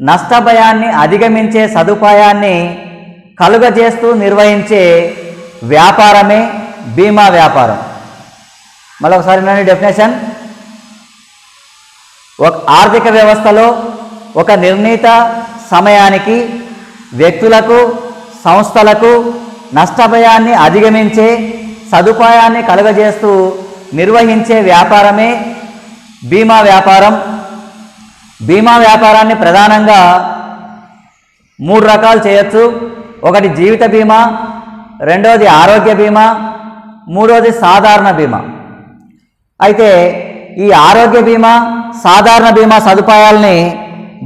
నష్ట భయాన్ని అధిగమించే సదుపాయాన్ని కలుగజేస్తూ నిర్వహించే వ్యాపారమే బీమా వ్యాపారం. మళ్ళీ ఒకసారి నేను డెఫినేషన్. ఒక ఆర్థిక వ్యవస్థలో ఒక నిర్ణీత సమయానికి వ్యక్తులకు సంస్థలకు నష్టభయాన్ని అధిగమించే సదుపాయాన్ని కలుగజేస్తూ నిర్వహించే వ్యాపారమే బీమా వ్యాపారం. బీమా వ్యాపారాన్ని ప్రధానంగా మూడు రకాలు చేయొచ్చు. ఒకటి జీవిత బీమా రెండవది ఆరోగ్య బీమా మూడవది సాధారణ బీమా. అయితే ఈ ఆరోగ్య బీమా సాధారణ బీమా సదుపాయాల్ని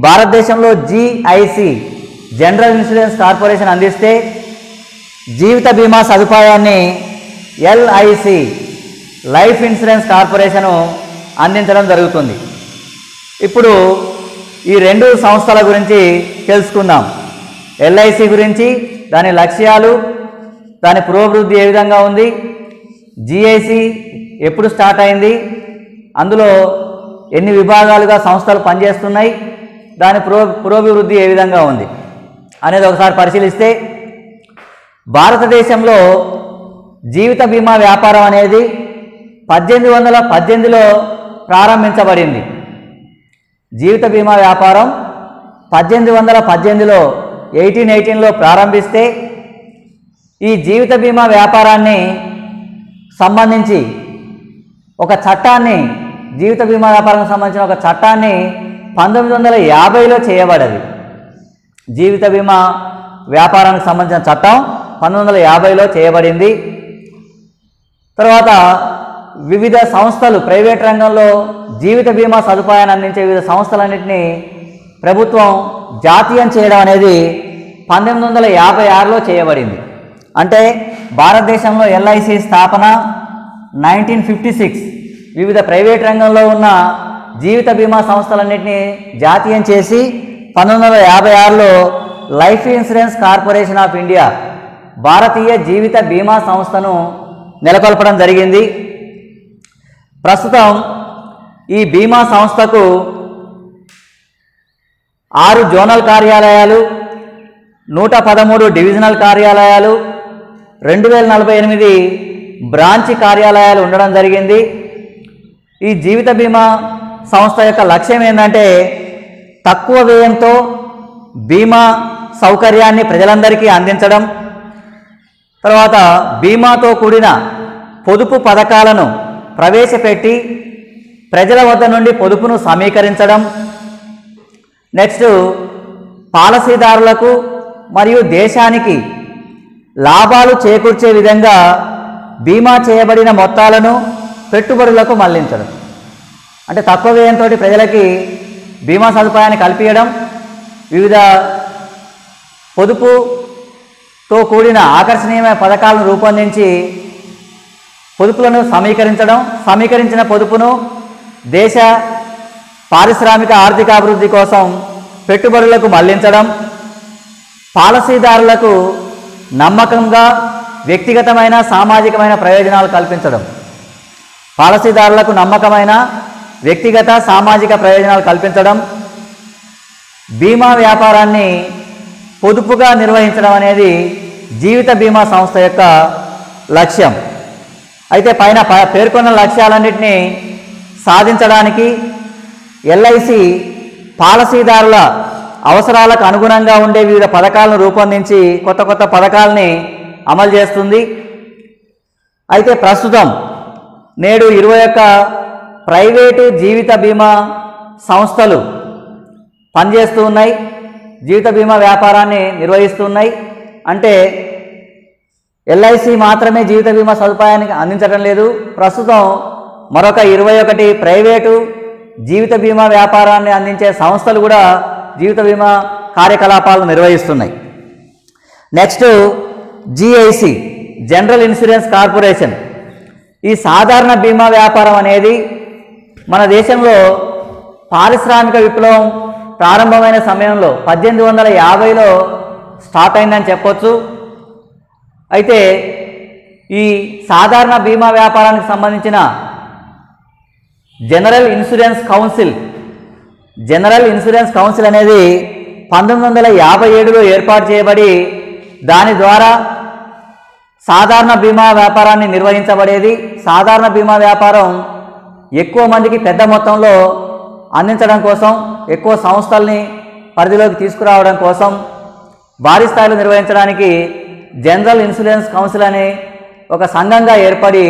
భారతదేశంలో జీఐసి జనరల్ ఇన్సూరెన్స్ కార్పొరేషన్ అందిస్తే జీవిత బీమా సదుపాయాన్ని ఎల్ఐసి లైఫ్ ఇన్సూరెన్స్ కార్పొరేషను అందించడం జరుగుతుంది. ఇప్పుడు ఈ రెండు సంస్థల గురించి తెలుసుకుందాం. ఎల్ఐసి గురించి దాని లక్ష్యాలు దాని పురోభివృద్ధి ఏ విధంగా ఉంది జిఐసి ఎప్పుడు స్టార్ట్ అయింది అందులో ఎన్ని విభాగాలుగా సంస్థలు పనిచేస్తున్నాయి దాని పురో పురోభివృద్ధి ఏ విధంగా ఉంది అనేది ఒకసారి పరిశీలిస్తే భారతదేశంలో జీవిత బీమా వ్యాపారం అనేది పద్దెనిమిది వందల పద్దెనిమిదిలో ప్రారంభించబడింది. జీవిత బీమా వ్యాపారం పద్దెనిమిది వందల పద్దెనిమిదిలో ఎయిటీన్ ఎయిటీన్లో ప్రారంభిస్తే ఈ జీవిత బీమా వ్యాపారాన్ని సంబంధించి ఒక చట్టాన్ని జీవిత బీమా వ్యాపారానికి సంబంధించిన ఒక చట్టాన్ని పంతొమ్మిది వందల యాభైలో చేయబడది. జీవిత బీమా వ్యాపారానికి సంబంధించిన చట్టం పంతొమ్మిది వందల యాభైలో చేయబడింది. తర్వాత వివిధ సంస్థలు ప్రైవేట్ రంగంలో జీవిత బీమా సదుపాయాన్ని అందించే వివిధ సంస్థలన్నింటినీ ప్రభుత్వం జాతీయం చేయడం అనేది పంతొమ్మిది వందల యాభై ఆరులో చేయబడింది. అంటే భారతదేశంలో ఎల్ఐసి స్థాపన నైన్టీన్ ఫిఫ్టీ సిక్స్. వివిధ ప్రైవేట్ రంగంలో ఉన్న జీవిత బీమా సంస్థలన్నింటినీ జాతీయం చేసి పంతొమ్మిది వందల యాభై ఆరులో Life Insurance Corporation of India భారతీయ జీవిత బీమా సంస్థను నెలకొల్పడం జరిగింది. ప్రస్తుతం ఈ బీమా సంస్థకు ఆరు జోనల్ కార్యాలయాలు నూట పదమూడు డివిజనల్ కార్యాలయాలు రెండు వేల నలభై ఎనిమిది బ్రాంచ్ కార్యాలయాలు ఉండడం జరిగింది. ఈ జీవిత బీమా సంస్థ యొక్క లక్ష్యం ఏంటంటే తక్కువ వ్యయంతో బీమా సౌకర్యాన్ని ప్రజలందరికీ అందించడం తర్వాత బీమాతో కూడిన పొదుపు పథకాలను ప్రవేశపెట్టి ప్రజల వద్ద నుండి పొదుపును సమీకరించడం నెక్స్ట్ పాలసీదారులకు మరియు దేశానికి లాభాలు చేకూర్చే విధంగా బీమా చేయబడిన మొత్తాలను పెట్టుబడులకు మళ్ళించడం. అంటే తక్కువ వ్యయంతో ప్రజలకి బీమా సదుపాయాన్ని కల్పించడం వివిధ పొదుపుతో కూడిన ఆకర్షణీయమైన పథకాలను రూపొందించి పొదుపులను సమీకరించడం సమీకరించిన పొదుపును దేశ పారిశ్రామిక ఆర్థిక అభివృద్ధి కోసం పెట్టుబడులకు మళ్ళించడం పాలసీదారులకు నమ్మకంగా వ్యక్తిగతమైన సామాజికమైన ప్రయోజనాలు కల్పించడం. పాలసీదారులకు నమ్మకమైన వ్యక్తిగత సామాజిక ప్రయోజనాలు కల్పించడం బీమా వ్యాపారాన్ని పొదుపుగా నిర్వహించడం అనేది జీవిత బీమా సంస్థ యొక్క లక్ష్యం. అయితే పైన ప- పేర్కొన్న లక్ష్యాలన్నింటినీ సాధించడానికి ఎల్ఐసి పాలసీదారుల అవసరాలకు అనుగుణంగా ఉండే వివిధ పథకాలను రూపొందించి కొత్త కొత్త పథకాలని అమలు చేస్తుంది. అయితే ప్రస్తుతం నేడు ఇరవై ఒక్క ప్రైవేటు జీవిత బీమా సంస్థలు పనిచేస్తూ ఉన్నాయి. జీవిత బీమా వ్యాపారాన్ని నిర్వహిస్తూ ఉన్నాయి. అంటే ఎల్ఐసి మాత్రమే జీవిత బీమా సదుపాయానికి అందించడం లేదు. ప్రస్తుతం మరొక ఇరవై ఒకటి ప్రైవేటు జీవిత బీమా వ్యాపారాన్ని అందించే సంస్థలు కూడా జీవిత బీమా కార్యకలాపాలు నిర్వహిస్తున్నాయి. Next GIC General Insurance Corporation. ఈ సాధారణ బీమా వ్యాపారం అనేది మన దేశంలో పారిశ్రామిక విప్లవం ప్రారంభమైన సమయంలో పద్దెనిమిది వందల యాభైలో స్టార్ట్ అయిందని చెప్పొచ్చు. అయితే ఈ సాధారణ బీమా వ్యాపారానికి సంబంధించిన General Insurance Council General Insurance Council అనేది పంతొమ్మిది వందల యాభై ఏడులో ఏర్పాటు చేయబడి దాని ద్వారా సాధారణ బీమా వ్యాపారాన్ని నిర్వహించబడేది సాధారణ బీమా వ్యాపారం ఎక్కువ మందికి పెద్ద మొత్తంలో అందించడం కోసం ఎక్కువ సంస్థల్ని పరిధిలోకి తీసుకురావడం కోసం భారీ స్థాయిలో నిర్వహించడానికి జనరల్ ఇన్సూరెన్స్ కౌన్సిల్ అనే ఒక సంఘంగా ఏర్పడి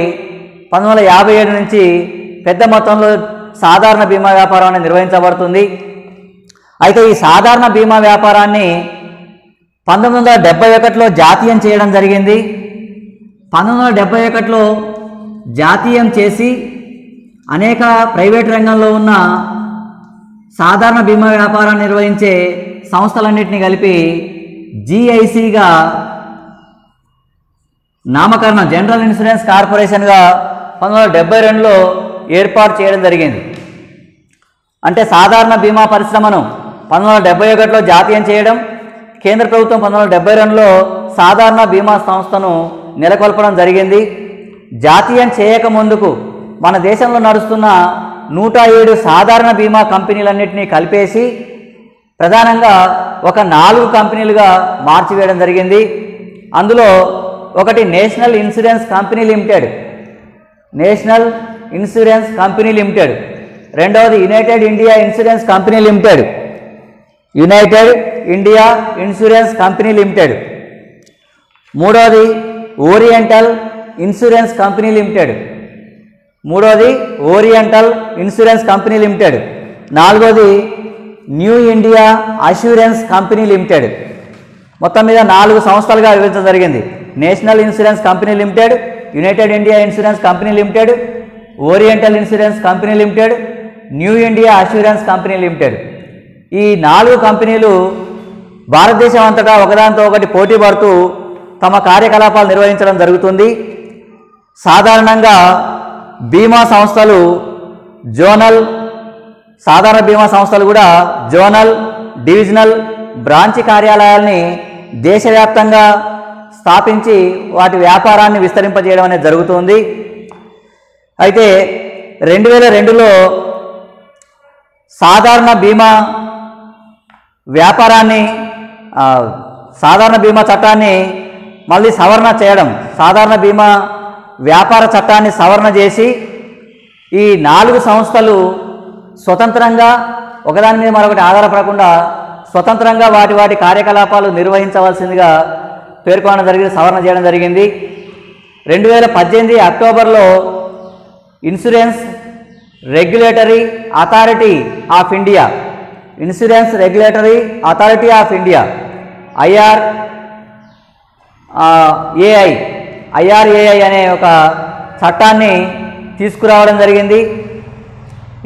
పంతొమ్మిది వందల యాభై ఏడు నుంచి పెద్ద మొత్తంలో సాధారణ బీమా వ్యాపారం అనేది నిర్వహించబడుతుంది. అయితే ఈ సాధారణ బీమా వ్యాపారాన్ని పంతొమ్మిది వందల డెబ్బై ఒకటిలో జాతీయం చేయడం జరిగింది. పంతొమ్మిది వందల డెబ్బై ఒకటిలో జాతీయం చేసి అనేక ప్రైవేట్ రంగంలో ఉన్న సాధారణ బీమా వ్యాపారాన్ని నిర్వహించే సంస్థలన్నింటినీ కలిపి జిఐసిగా నామకరణం జనరల్ ఇన్సూరెన్స్ కార్పొరేషన్గా పంతొమ్మిది వందల డెబ్బై రెండులో ఏర్పాటు చేయడం జరిగింది. అంటే సాధారణ బీమా పరిశ్రమను పంతొమ్మిది వందల డెబ్బై ఒకటిలో జాతీయం చేయడం కేంద్ర ప్రభుత్వం పంతొమ్మిది వందల డెబ్బై రెండులో సాధారణ బీమా సంస్థను నెలకొల్పడం జరిగింది. జాతీయం చేయక ముందుకు మన దేశంలో నడుస్తున్న నూట ఏడు సాధారణ బీమా కంపెనీలన్నింటినీ కలిపేసి ప్రధానంగా ఒక నాలుగు కంపెనీలుగా మార్చివేయడం జరిగింది. అందులో ఒకటి National Insurance Company Limited National Insurance Company Limited రెండవది United India Insurance Company Limited United India Insurance Company Limited. మూడవది ఓరియంటల్ ఇన్సూరెన్స్ కంపెనీ లిమిటెడ్. మూడవది ఓరియంటల్ ఇన్సూరెన్స్ కంపెనీ లిమిటెడ్. నాలుగోది New India Assurance Company Limited. మొత్తం మీద నాలుగు సంస్థలుగా విభజించడం జరిగింది. National Insurance Company Limited United India Insurance Company Limited Oriental Insurance Company Limited New India Assurance Company Limited. ఈ నాలుగు కంపెనీలు భారతదేశం అంతటా ఒకదానితో ఒకటి పోటీ పడుతూ తమ కార్యకలాపాలు నిర్వహించడం జరుగుతుంది. సాధారణంగా బీమా సంస్థలు జోనల్ సాధారణ బీమా సంస్థలు కూడా జోనల్ డివిజనల్ బ్రాంచ్ కార్యాలయాల్ని దేశవ్యాప్తంగా స్థాపించి వాటి వ్యాపారాన్ని విస్తరింపజేయడం అనేది జరుగుతుంది. అయితే రెండు వేల రెండులో సాధారణ బీమా వ్యాపారాన్ని సాధారణ బీమా చట్టాన్ని మళ్ళీ సవరణ చేయడం. సాధారణ బీమా వ్యాపార చట్టాన్ని సవరణ చేసి ఈ నాలుగు సంస్థలు స్వతంత్రంగా ఒకదాని మీద మరొకటి ఆధారపడకుండా స్వతంత్రంగా వాటి వాటి కార్యకలాపాలు నిర్వహించవలసిందిగా పేర్కొనడం జరిగింది సవరణ చేయడం జరిగింది. రెండు వేల పద్దెనిమిది అక్టోబర్లో Insurance Regulatory Authority of India. Insurance Regulatory Authority of India IR AI IRAI అనే ఒక చట్టాన్ని తీసుకురావడం జరిగింది.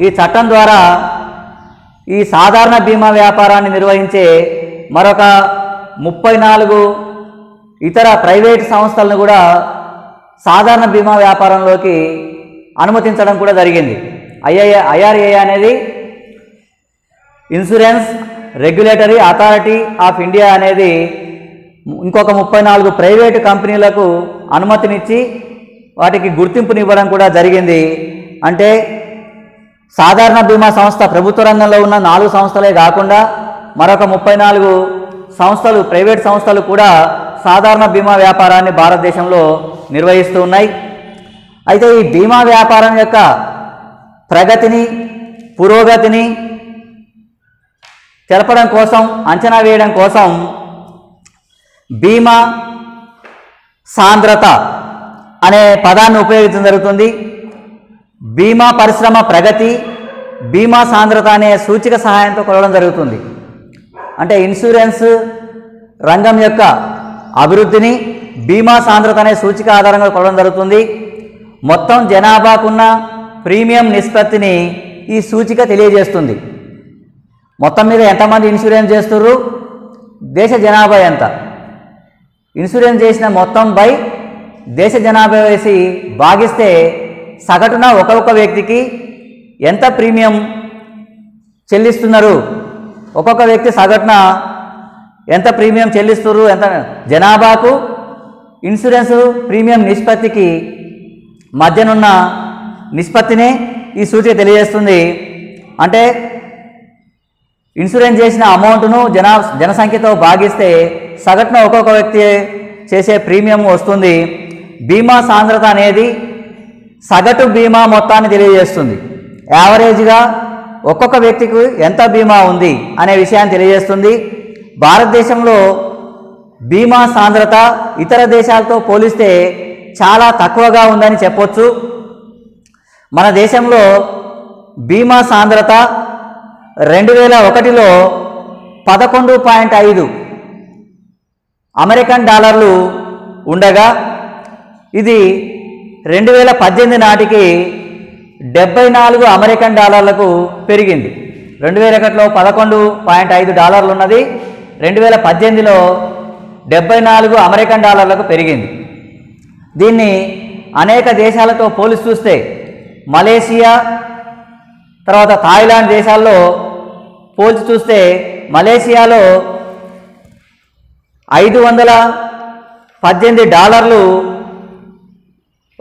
ఈ చట్టం ద్వారా ఈ సాధారణ బీమా వ్యాపారాన్ని నిర్వహించే మరొక ముప్పై నాలుగు ఇతర ప్రైవేట్ సంస్థలను కూడా సాధారణ బీమా వ్యాపారంలోకి అనుమతించడం కూడా జరిగింది. ఐఐ ఐఆర్ఏ అనేది Insurance Regulatory Authority of India అనేది ఇంకొక ముప్పై నాలుగు ప్రైవేటు కంపెనీలకు అనుమతినిచ్చి వాటికి గుర్తింపునివ్వడం కూడా జరిగింది. అంటే సాధారణ బీమా సంస్థ ప్రభుత్వ రంగంలో ఉన్న నాలుగు సంస్థలే కాకుండా మరొక ముప్పై నాలుగు సంస్థలు ప్రైవేట్ సంస్థలు కూడా సాధారణ బీమా వ్యాపారాన్ని భారతదేశంలో నిర్వహిస్తూ ఉన్నాయి. అయితే ఈ బీమా వ్యాపారం యొక్క ప్రగతిని పురోగతిని తెలపడం కోసం అంచనా వేయడం కోసం బీమా సాంద్రత అనే పదాన్ని ఉపయోగించడం జరుగుతుంది. బీమా పరిశ్రమ ప్రగతి బీమా సాంద్రత అనే సూచిక సహాయంతో కొలవడం జరుగుతుంది. అంటే ఇన్సూరెన్స్ రంగం యొక్క అభివృద్ధిని బీమా సాంద్రత అనే సూచిక ఆధారంగా కొలవడం జరుగుతుంది. మొత్తం జనాభాకున్న ప్రీమియం నిష్పత్తిని ఈ సూచిక తెలియజేస్తుంది. మొత్తం మీద ఎంతమంది ఇన్సూరెన్స్ చేస్తున్నారు దేశ జనాభా ఎంత? ఇన్సూరెన్స్ చేసిన మొత్తం బై దేశ జనాభా వేసి భాగిస్తే సగటున ఒక్కొక్క వ్యక్తికి ఎంత ప్రీమియం చెల్లిస్తున్నారు? ఒక్కొక్క వ్యక్తి సగటున ఎంత ప్రీమియం చెల్లిస్తున్నారు? ఎంత జనాభాకు ఇన్సూరెన్స్ ప్రీమియం నిష్పత్తికి మధ్యనున్న నిష్పత్తిని ఈ సూచిక తెలియజేస్తుంది. అంటే ఇన్సూరెన్స్ చేసిన అమౌంట్ను జనా జనసంఖ్యతో భాగిస్తే సగటున ఒక్కొక్క వ్యక్తి చేసే ప్రీమియం వస్తుంది. బీమా సాంద్రత అనేది సగటు బీమా మొత్తాన్ని తెలియజేస్తుంది. యావరేజ్గా ఒక్కొక్క వ్యక్తికి ఎంత బీమా ఉంది అనే విషయాన్ని తెలియజేస్తుంది. భారతదేశంలో బీమా సాంద్రత ఇతర దేశాలతో పోలిస్తే చాలా తక్కువగా ఉందని చెప్పొచ్చు. మన దేశంలో బీమా సాంద్రత రెండు వేల ఒకటిలో పదకొండు పాయింట్ ఐదు అమెరికన్ డాలర్లు ఉండగా ఇది రెండు వేల పద్దెనిమిది నాటికి డెబ్బై నాలుగు అమెరికన్ డాలర్లకు పెరిగింది. రెండు వేల ఒకటిలో పదకొండు పాయింట్ ఐదు డాలర్లు ఉన్నది రెండు వేల పద్దెనిమిదిలో డెబ్బై నాలుగు అమెరికన్ డాలర్లకు పెరిగింది. దీన్ని అనేక దేశాలతో పోలిసి చూస్తే మలేషియా తర్వాత థాయిలాండ్ దేశాల్లో పోల్చి చూస్తే మలేషియాలో ఐదు వందల పద్దెనిమిది డాలర్లు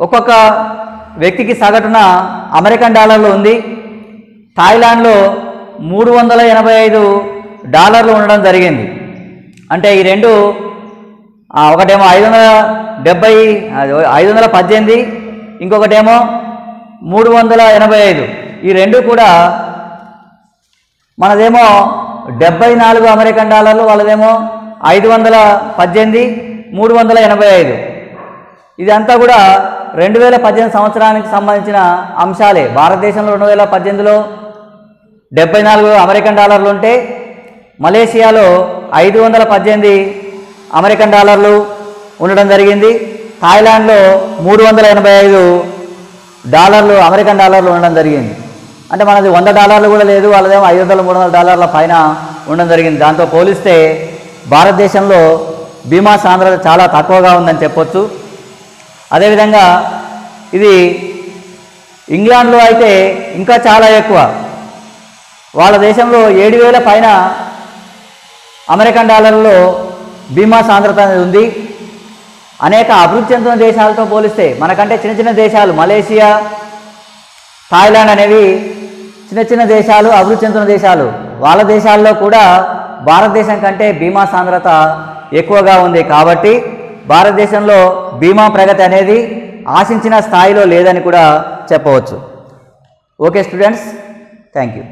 ఒక్కొక్క వ్యక్తికి సగటున అమెరికన్ డాలర్లు ఉంది. థాయిలాండ్లో మూడు వందల ఎనభై ఐదు డాలర్లు ఉండడం జరిగింది. అంటే ఈ రెండు ఒకటేమో ఐదు వందల డెబ్బై ఐదు వందల పద్దెనిమిది ఇంకొకటేమో మూడు వందల ఎనభై ఐదు. ఈ రెండు కూడా మనదేమో డెబ్బై నాలుగు అమెరికన్ డాలర్లు వాళ్ళదేమో ఐదు వందల పద్దెనిమిది మూడు వందల ఎనభై ఐదు. ఇదంతా కూడా రెండు వేల పద్దెనిమిది సంవత్సరానికి సంబంధించిన అంశాలే. భారతదేశంలో రెండు వేల పద్దెనిమిదిలో డెబ్బై నాలుగు అమెరికన్ డాలర్లు ఉంటే మలేషియాలో ఐదు వందల పద్దెనిమిది అమెరికన్ డాలర్లు ఉండడం జరిగింది. థాయిలాండ్లో మూడు వందల ఎనభై ఐదు డాలర్లు అమెరికన్ డాలర్లు ఉండడం జరిగింది. అంటే మనది వంద డాలర్లు కూడా లేదు వాళ్ళదేమో ఐదు వందల మూడు వందల డాలర్ల పైన ఉండడం జరిగింది. దాంతో పోలిస్తే భారతదేశంలో బీమా సాంద్రత చాలా తక్కువగా ఉందని చెప్పొచ్చు. అదేవిధంగా ఇది ఇంగ్లాండ్లో అయితే ఇంకా చాలా ఎక్కువ. వాళ్ళ దేశంలో ఏడు వేల పైన అమెరికన్ డాలర్లో బీమా సాంద్రత అనేది ఉంది. అనేక అభివృద్ధి చెందుతున్న దేశాలతో పోలిస్తే మనకంటే చిన్న చిన్న దేశాలు మలేషియా థాయిలాండ్ అనేవి చిన్న చిన్న దేశాలు అభివృద్ధి చెందుతున్న దేశాలు. వాళ్ళ దేశాల్లో కూడా భారతదేశం కంటే బీమా సాంద్రత ఎక్కువగా ఉంది కాబట్టి భారతదేశంలో బీమా ప్రగతి అనేది ఆశించిన స్థాయిలో లేదని కూడా చెప్పవచ్చు. Okay students thank you